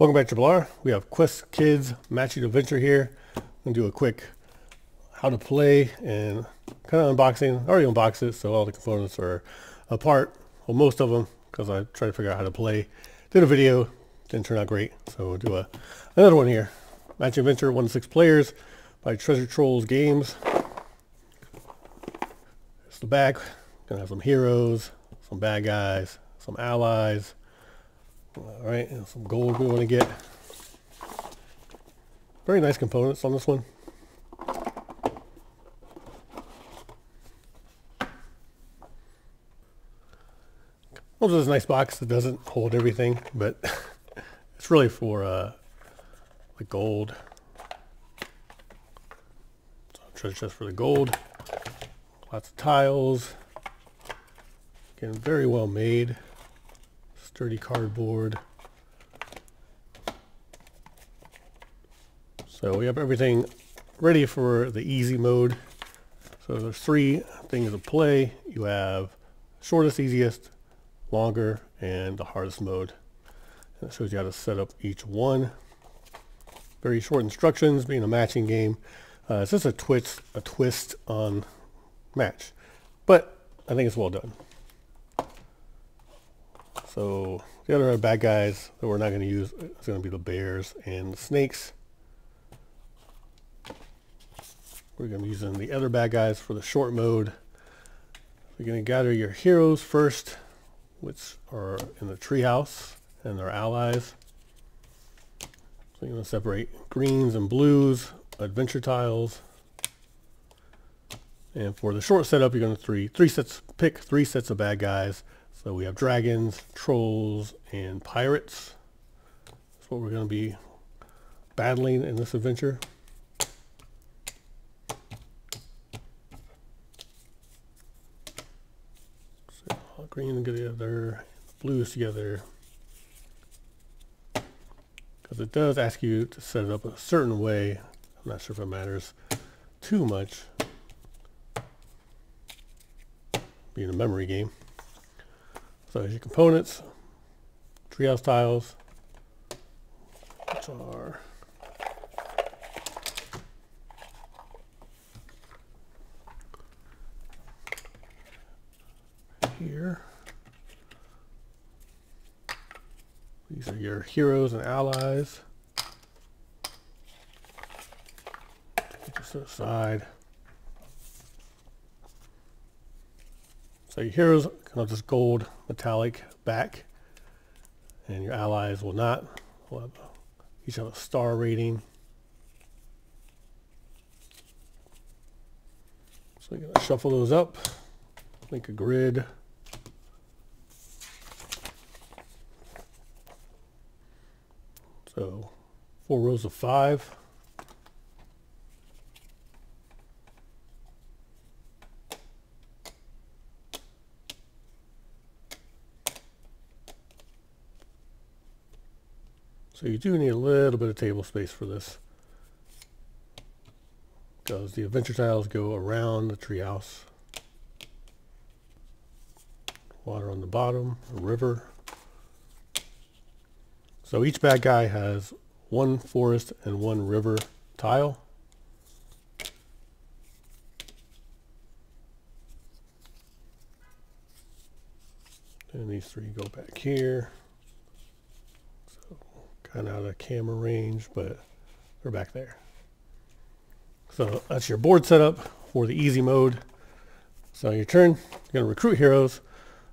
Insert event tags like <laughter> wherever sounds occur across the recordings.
Welcome back to Triple R. We have Quest Kids Matching Adventure here. I'm going to do a quick how to play and kind of unboxing. I already unboxed it, so all the components are apart. Well, most of them, because I tried to figure out how to play. Did a video, didn't turn out great, so we'll do a, another one here. Matching Adventure, 1 to 6 players by Treasure Trolls Games. It's the back. Gonna have some heroes, some bad guys, some allies, all right, some gold we want to get. Very nice components on this one. This is a nice box that doesn't hold everything, but <laughs> it's really for uh, the gold. So treasure chest for the gold. Lots of tiles. Again, very well made sturdy cardboard. So we have everything ready for the easy mode. So there's three things to play. You have shortest, easiest, longer, and the hardest mode. And it shows you how to set up each one. Very short instructions, being a matching game. Uh, it's just a twist, a twist on match. But I think it's well done. So the other bad guys that we're not going to use is going to be the bears and the snakes. We're going to be using the other bad guys for the short mode. You're going to gather your heroes first, which are in the treehouse and their allies. So you're going to separate greens and blues, adventure tiles. And for the short setup, you're going to three three sets pick three sets of bad guys so we have dragons, trolls, and pirates. That's what we're going to be battling in this adventure. So green together, blues together. Because it does ask you to set it up a certain way. I'm not sure if it matters too much. Being a memory game. So there's your components, treehouse tiles, which are here. These are your heroes and allies. Put this aside. So your heroes kind of this gold metallic back and your allies will not. Will have, each have a star rating. So you're going to shuffle those up, make a grid. So four rows of five. So you do need a little bit of table space for this because the adventure tiles go around the treehouse. Water on the bottom, a river. So each bad guy has one forest and one river tile. And these three go back here kind of out of camera range, but they're back there. So that's your board setup for the easy mode. So your turn, you're going to recruit heroes.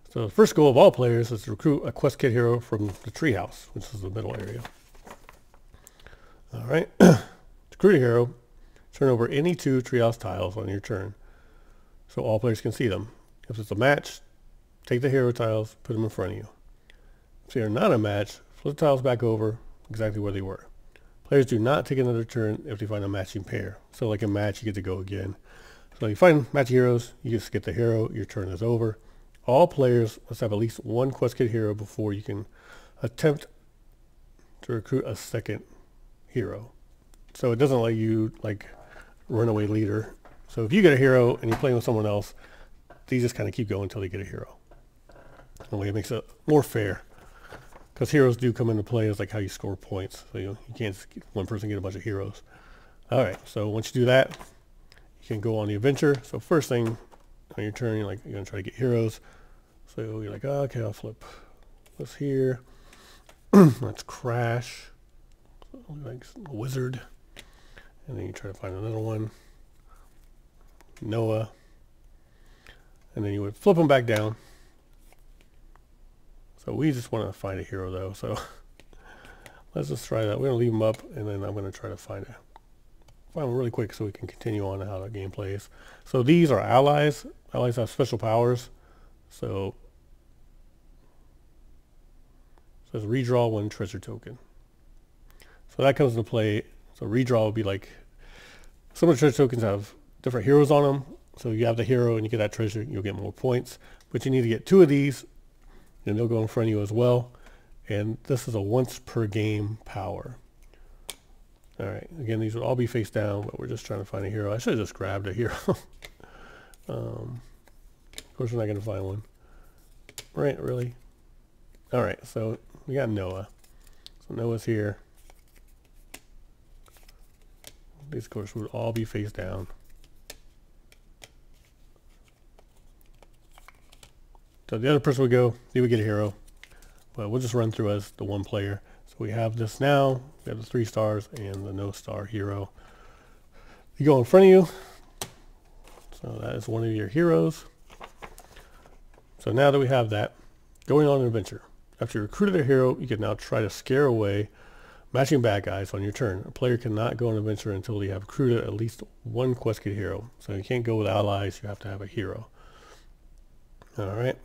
So the first goal of all players is to recruit a Quest Kids hero from the treehouse, which is the middle area. All right, <clears throat> recruit a hero, turn over any two treehouse tiles on your turn so all players can see them. If it's a match, take the hero tiles, put them in front of you. If they're not a match, flip the tiles back over, exactly where they were. Players do not take another turn if they find a matching pair. So like a match, you get to go again. So you find matching heroes, you just get the hero, your turn is over. All players must have at least one Quest Kids hero before you can attempt to recruit a second hero. So it doesn't let you like runaway leader. So if you get a hero and you're playing with someone else, these just kind of keep going until they get a hero. That way it makes it more fair because heroes do come into play as like how you score points. So you, you can't one person get a bunch of heroes. All right, so once you do that, you can go on the adventure. So first thing on your turn, you're like you're gonna try to get heroes. So you're like, oh, okay, I'll flip this here. <clears throat> Let's crash. Like a wizard, and then you try to find another one. Noah, and then you would flip them back down. So we just want to find a hero though. So <laughs> let's just try that. We're gonna leave them up, and then I'm gonna try to find a find them really quick so we can continue on how the game plays. So these are allies. Allies have special powers. So it says redraw one treasure token. So that comes into play. So redraw would be like some of the treasure tokens have different heroes on them. So you have the hero and you get that treasure, you'll get more points. But you need to get two of these and they'll go in front of you as well. And this is a once per game power. All right, again, these would all be face down, but we're just trying to find a hero. I should have just grabbed a hero. <laughs> um, of course, we're not going to find one. Right, really? All right, so we got Noah. So Noah's here. These, of course, would all be face down. So the other person would go, they would get a hero. But we'll just run through as the one player. So we have this now, we have the three stars and the no star hero. You go in front of you. So that is one of your heroes. So now that we have that, going on an adventure. After you recruited a hero, you can now try to scare away matching bad guys on your turn. A player cannot go on an adventure until they have recruited at least one Quest Kids hero. So you can't go with allies, you have to have a hero. Alright.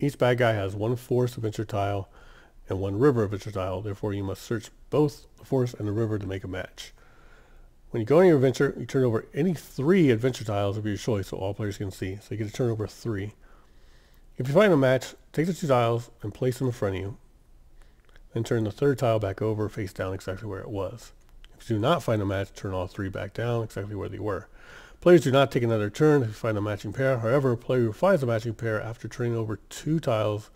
Each bad guy has one forest adventure tile and one river adventure tile. Therefore, you must search both the forest and the river to make a match. When you go on your adventure, you turn over any three adventure tiles of your choice so all players can see. So you get to turn over three. If you find a match, take the two tiles and place them in front of you. Then turn the third tile back over face down exactly where it was. If you do not find a match, turn all three back down exactly where they were. Players do not take another turn if you find a matching pair. However, a player who finds a matching pair after turning over two tiles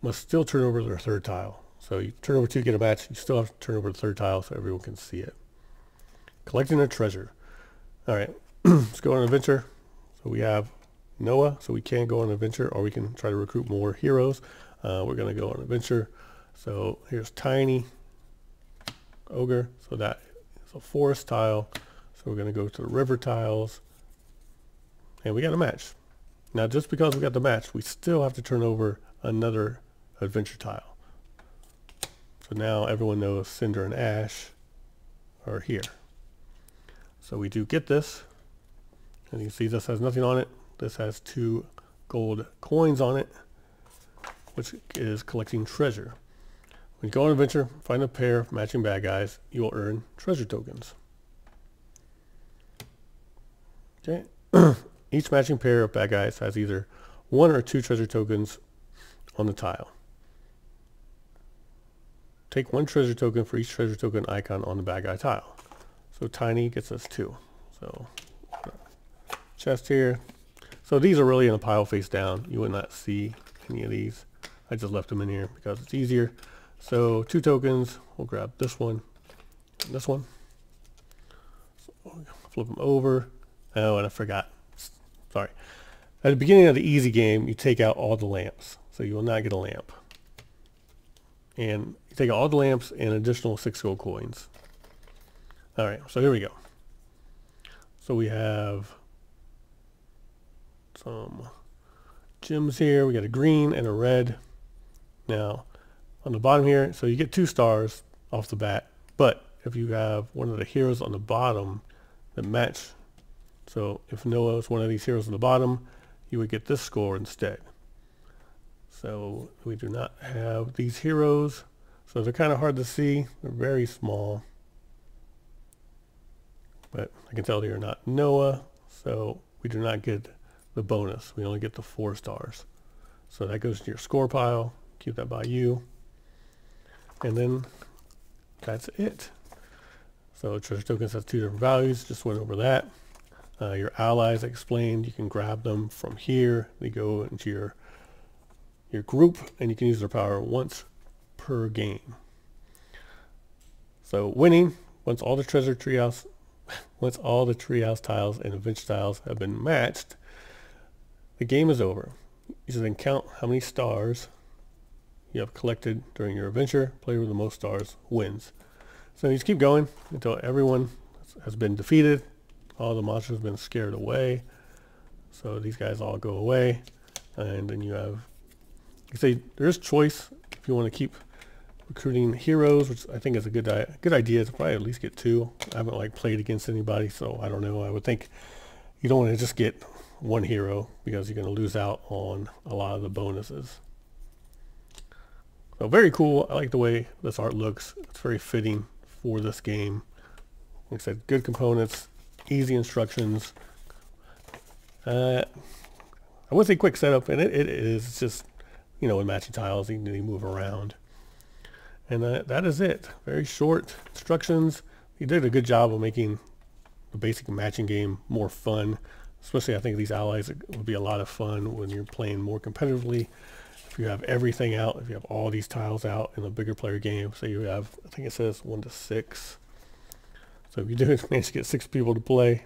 must still turn over their third tile. So you turn over two, get a match. You still have to turn over the third tile so everyone can see it. Collecting a treasure. All right, <clears throat> let's go on an adventure. So we have Noah, so we can go on an adventure or we can try to recruit more heroes. Uh, we're going to go on an adventure. So here's Tiny Ogre. So that is a forest tile. So we're going to go to the river tiles. And we got a match. Now just because we got the match, we still have to turn over another adventure tile. So now everyone knows Cinder and Ash are here. So we do get this. And you see this has nothing on it. This has two gold coins on it, which is collecting treasure. When you go on an adventure, find a pair of matching bad guys, you will earn treasure tokens. Okay. <clears throat> Each matching pair of bad guys has either one or two treasure tokens on the tile. Take one treasure token for each treasure token icon on the bad guy tile. So Tiny gets us two. So chest here. So these are really in a pile face down. You would not see any of these. I just left them in here because it's easier. So two tokens. We'll grab this one and this one. So flip them over. Oh, and I forgot. Sorry. At the beginning of the easy game, you take out all the lamps. So you will not get a lamp. And you take out all the lamps and additional six gold coins. All right, so here we go. So we have some gems here. We got a green and a red. Now, on the bottom here, so you get two stars off the bat. But if you have one of the heroes on the bottom that match so if Noah is one of these heroes on the bottom, you would get this score instead. So we do not have these heroes. So they're kind of hard to see. They're very small. But I can tell they are not Noah. So we do not get the bonus. We only get the four stars. So that goes to your score pile. Keep that by you. And then that's it. So treasure tokens have two different values. Just went over that. Uh, your allies explained, you can grab them from here. They go into your your group and you can use their power once per game. So winning, once all the treasure treehouse, <laughs> once all the treehouse tiles and adventure tiles have been matched, the game is over. You then count how many stars you have collected during your adventure. Player with the most stars wins. So you just keep going until everyone has been defeated. All the monsters have been scared away. So these guys all go away. And then you have, you say there's choice if you want to keep recruiting heroes, which I think is a good good idea to probably at least get two. I haven't like played against anybody, so I don't know. I would think you don't want to just get one hero because you're going to lose out on a lot of the bonuses. So very cool. I like the way this art looks. It's very fitting for this game. Like I said, good components, easy instructions. Uh, I would say quick setup, and it, it is just, you know, with matching tiles, you move around. And uh, that is it. Very short instructions. He did a good job of making the basic matching game more fun. Especially I think these allies would be a lot of fun when you're playing more competitively. If you have everything out, if you have all these tiles out in a bigger player game, so you have, I think it says one to six. So if you do <laughs> manage to get six people to play,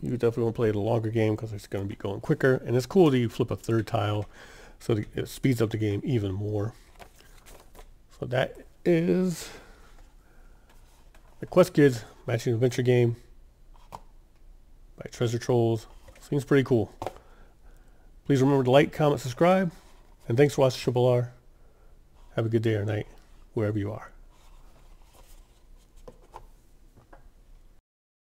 you definitely want to play the longer game because it's going to be going quicker. And it's cool that you flip a third tile so it speeds up the game even more. So that is the Quest Kids Matching Adventure game by Treasure Trolls. Seems pretty cool. Please remember to like, comment, subscribe, and thanks for watching Triple R. Have a good day or night, wherever you are.